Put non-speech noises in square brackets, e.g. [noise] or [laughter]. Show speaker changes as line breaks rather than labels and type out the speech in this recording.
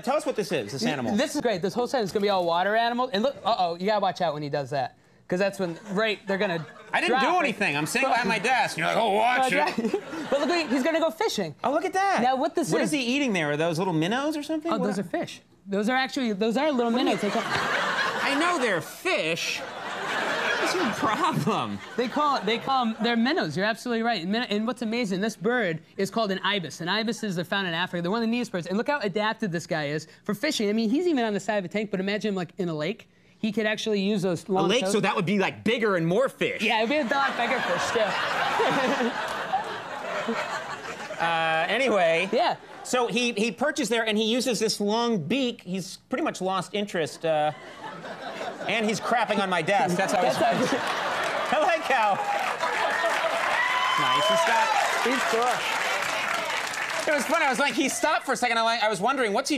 Tell us what this is, this animal.
This is great. This whole set is gonna be all water animals. And look, uh oh, you gotta watch out when he does that, because that's when right they're gonna.
I didn't do anything. I'm sitting behind my desk. You're like, oh, watch
right.
it. [laughs]
but look, he's gonna go fishing.
Oh, look at that.
Now, what this
What
is-
is he eating there? Are those little minnows or something?
Oh,
What-
those are fish. Those are actually those are little minnows.
I know they're fish. What's your problem?
they call it, they call them they're minnows. You're absolutely right. And, and what's amazing, this bird is called an ibis. And ibises are found in Africa. They're one of the neatest birds. And look how adapted this guy is for fishing. I mean, he's even on the side of a tank. But imagine him like in a lake. He could actually use those
A lake,
toes.
so that would be like bigger and more fish.
Yeah, it'd be a lot bigger fish [laughs] too.
Uh, anyway.
Yeah.
So he, he perches there and he uses this long beak. He's pretty much lost interest. Uh, and he's crapping on my desk. That's how he's. [laughs] I like how. Nice. He stopped.
he's cool.
It was fun. I was like, he stopped for a second. I, like, I was wondering, what's he